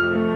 Bye.